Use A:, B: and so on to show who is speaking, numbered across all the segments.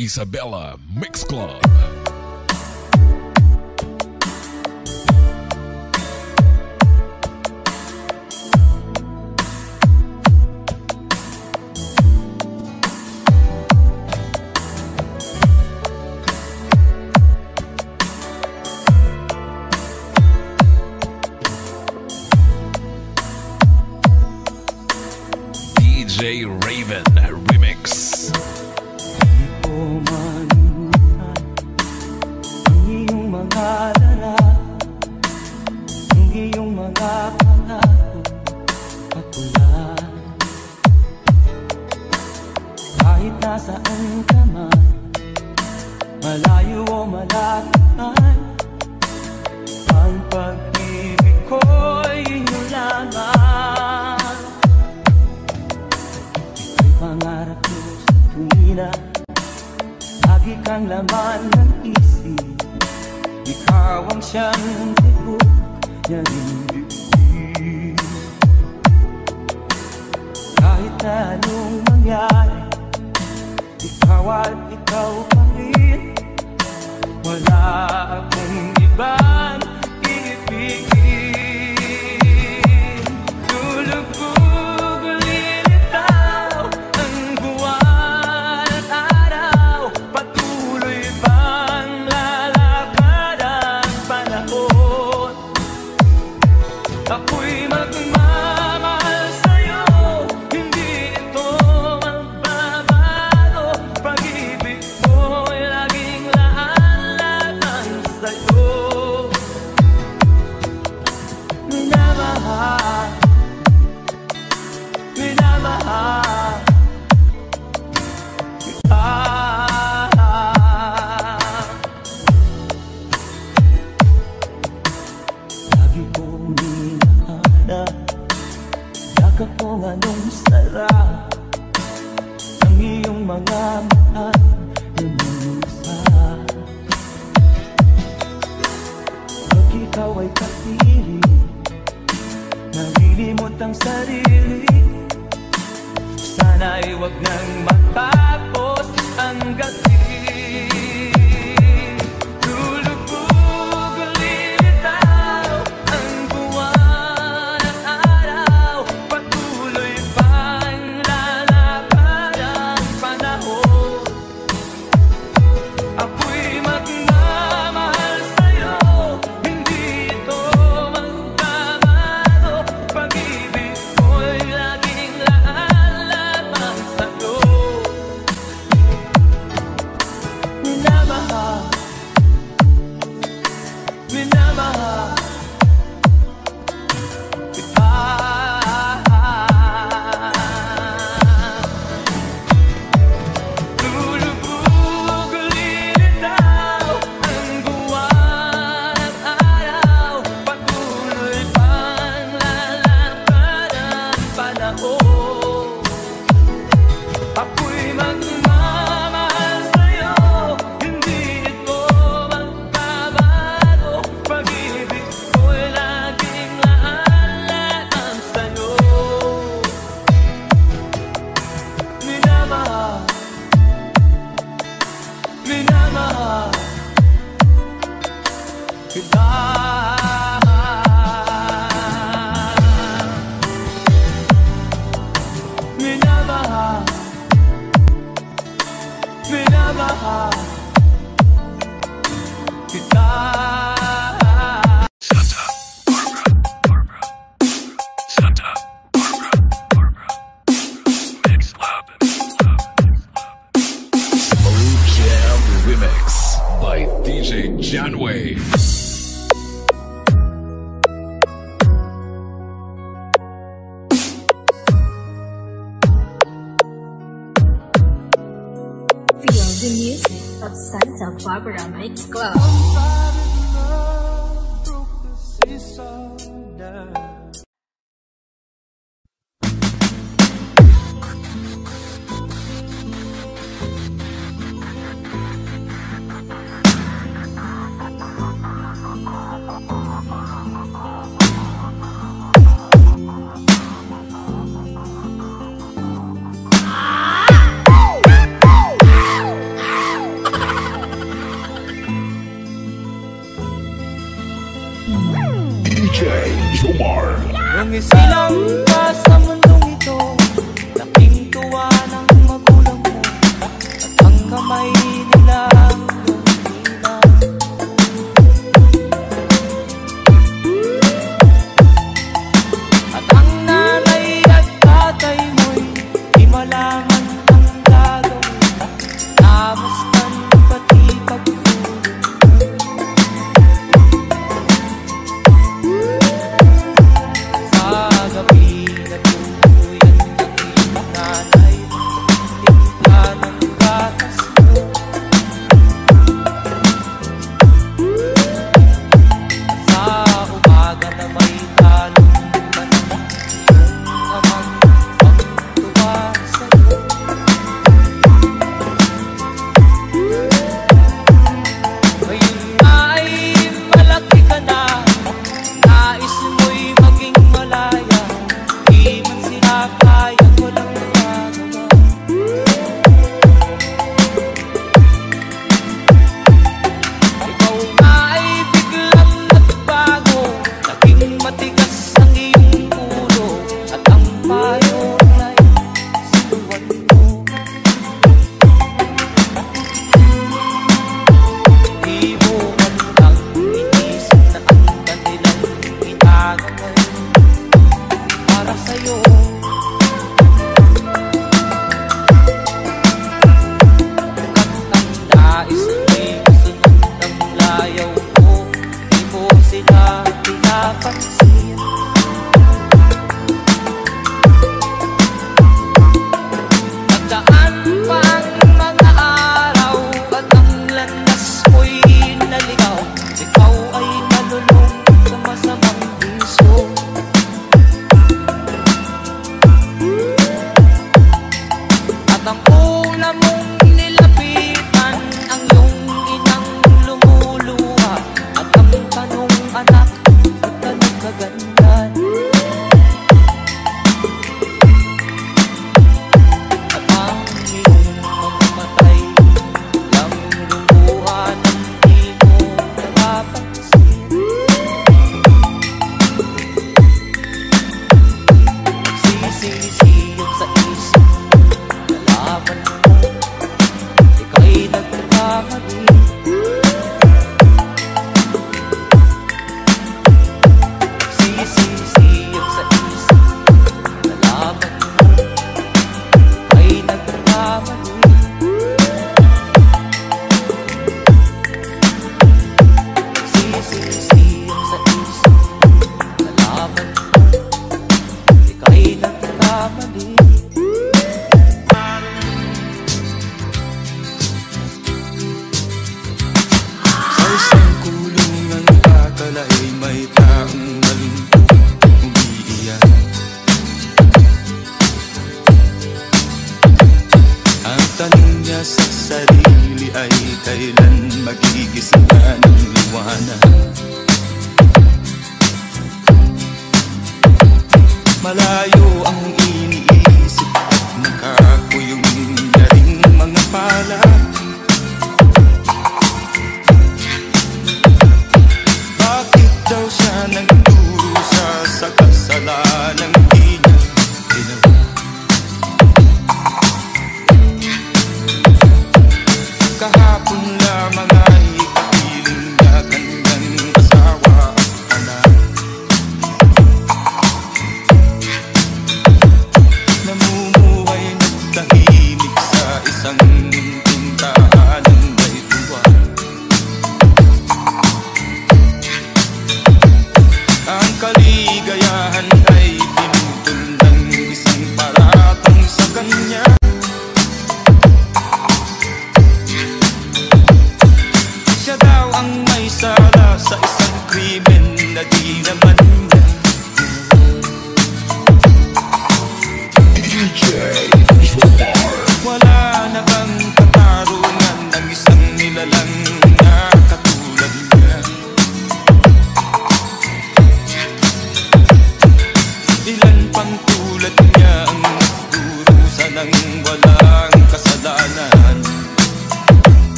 A: Isabella Mix Club. Santa Barbara makes Club.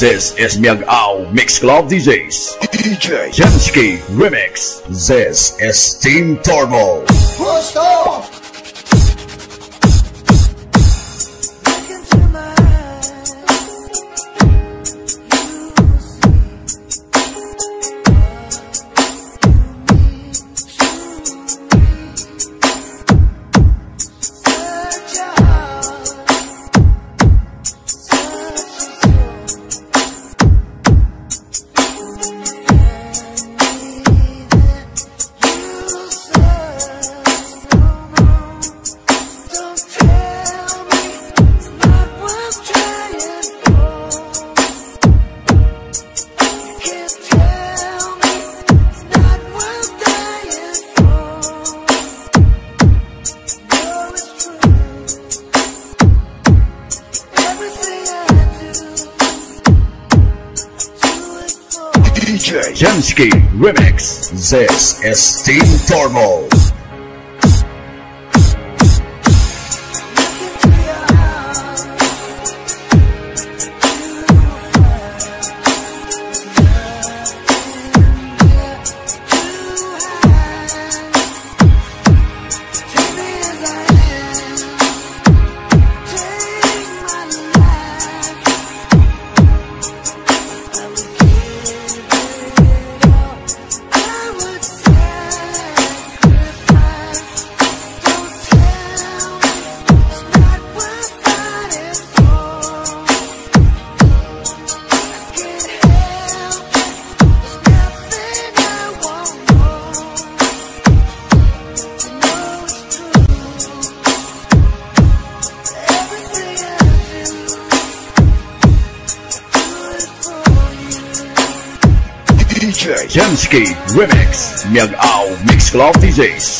B: This is Myung Ao Club DJs.
C: DJ
B: Jensky Remix. This is Team Turbo. First es Steam Turbo. Remix, Miang mix Mixcloud DJs.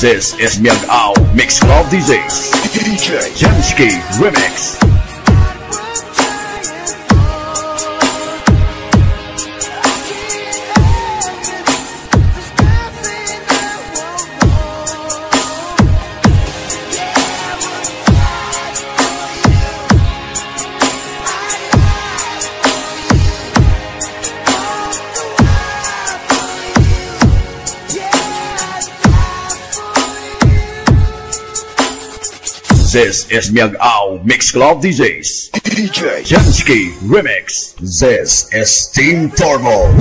B: This is Myung Mix Club DJs.
C: DJ
B: Jansky Remix. This is Myung Club DJs.
C: DJ
B: Jansky Remix. This is Team Turbo.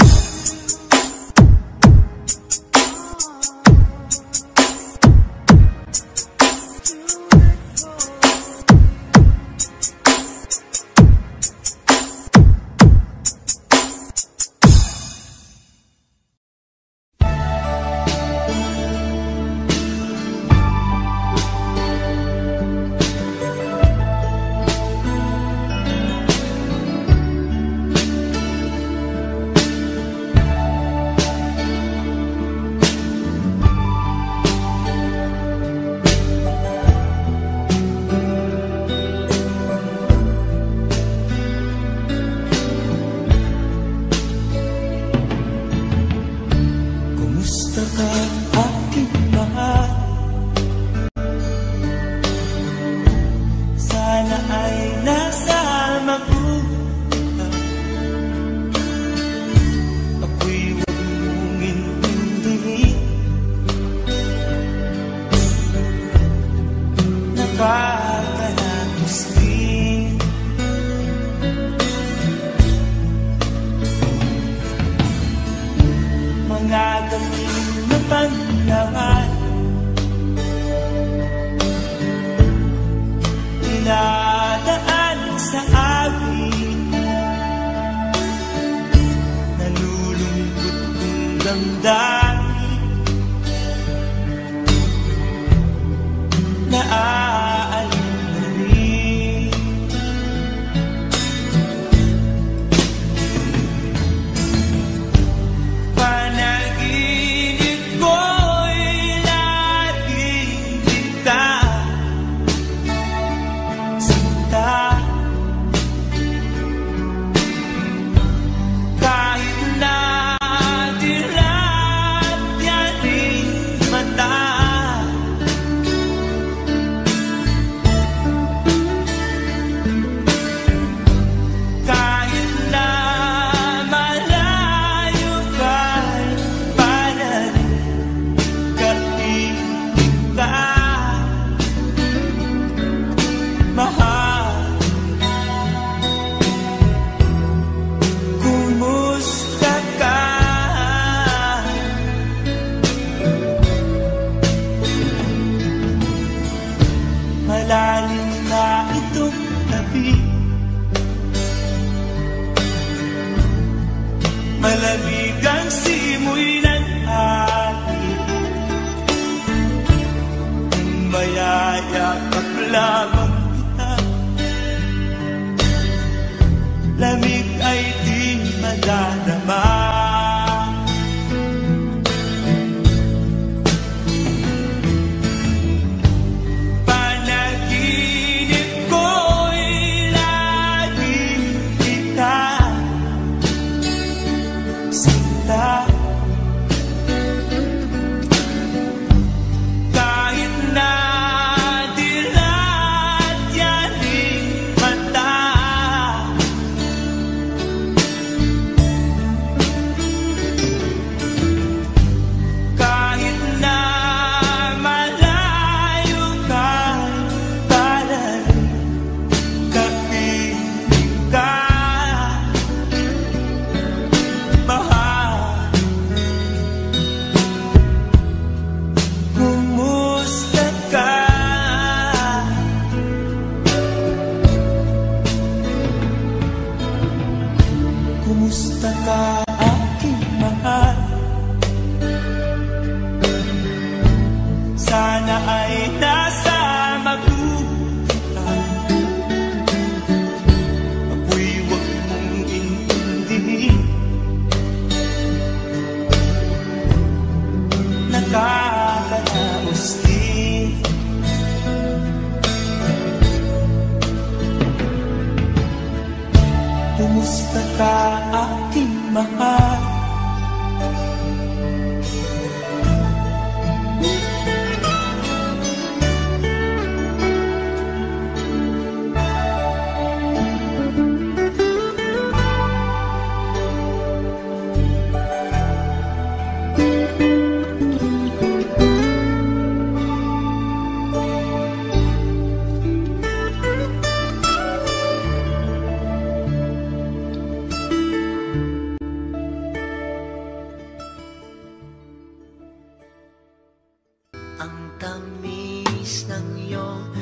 D: 哦。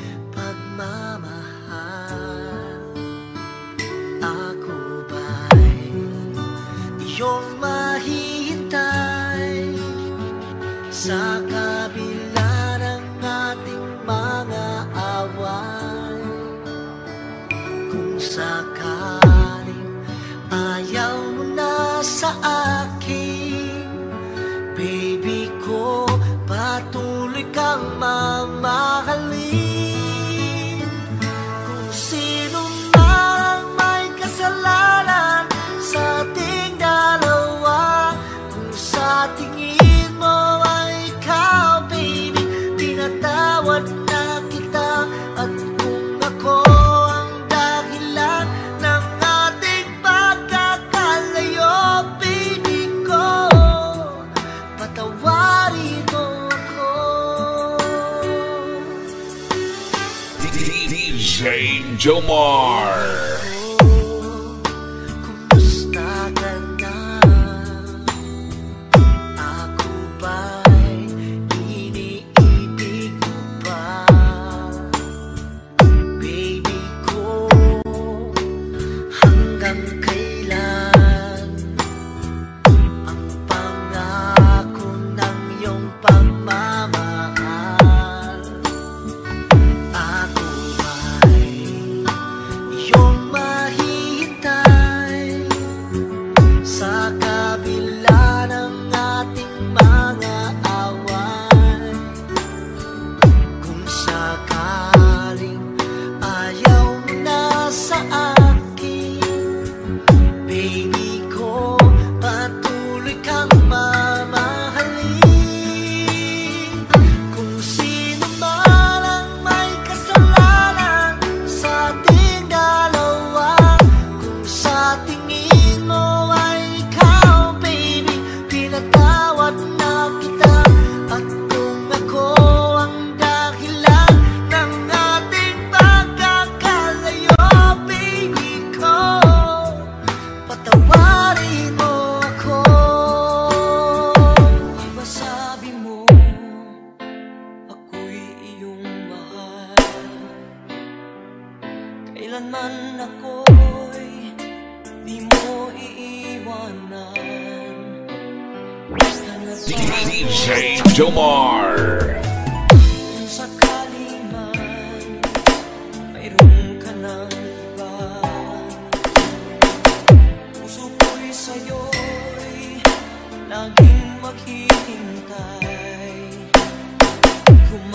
D: Jomar.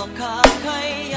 E: 莫卡溪。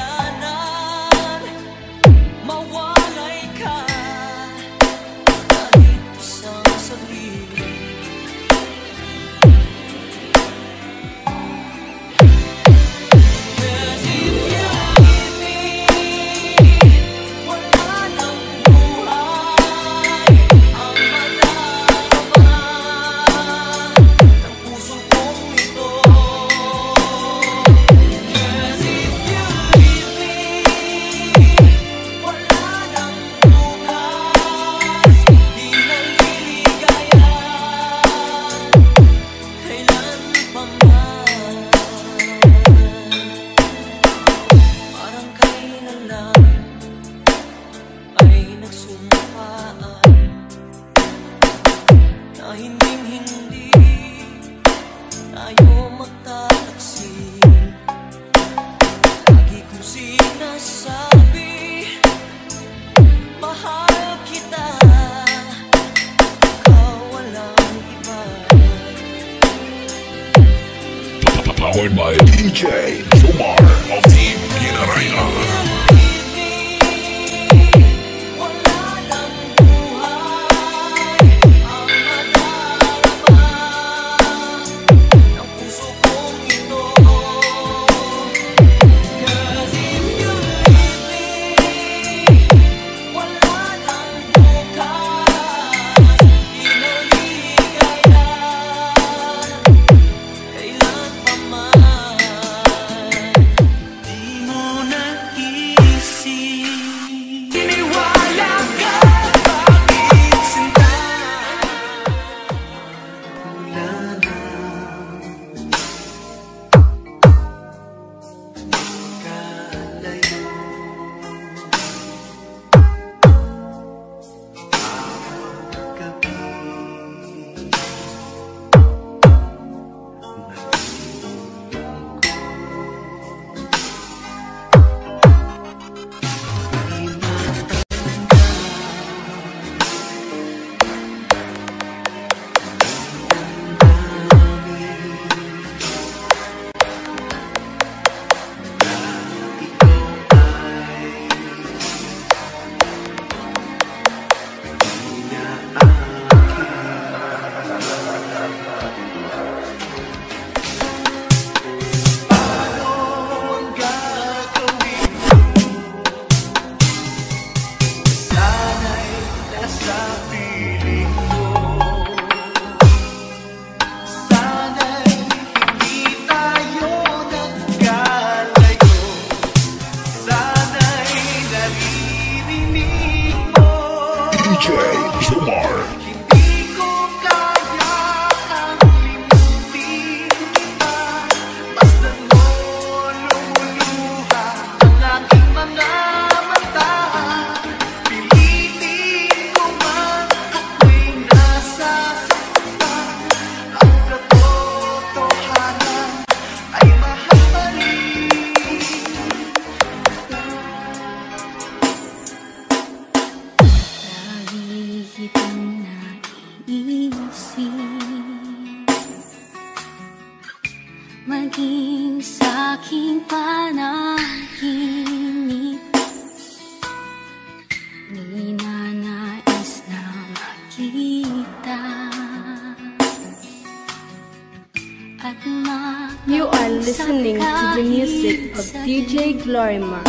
E: Lorimer.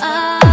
E: far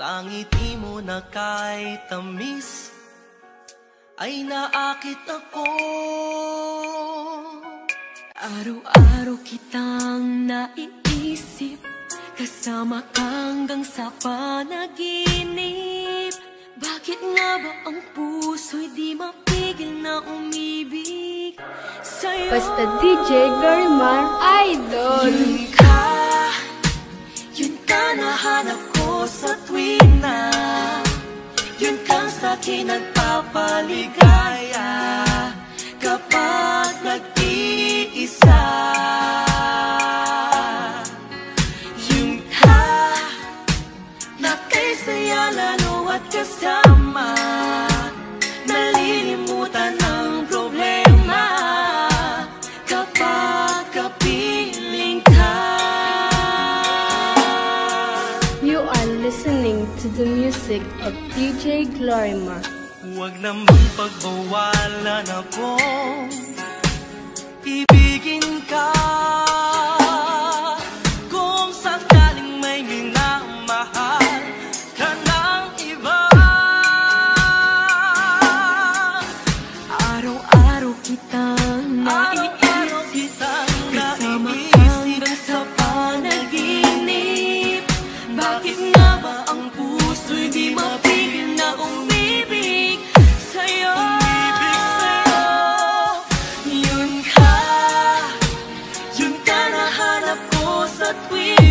E: Sa ngiti mo na kay tamis Ay naakit ako
F: Araw-araw kitang naiisip Kasama ka hanggang sa panaginip Bakit nga ba ang puso'y di mapigil na umibig sa'yo?
G: Basta DJ Garimar Idol
E: Yun ka, yun ka nahanap mo sa tuwing na Yun kang sa'kin nagpapaligaya Kapag nag-iisa kay
G: Glorima.
E: Huwag namang na po, ibigin ka.
F: we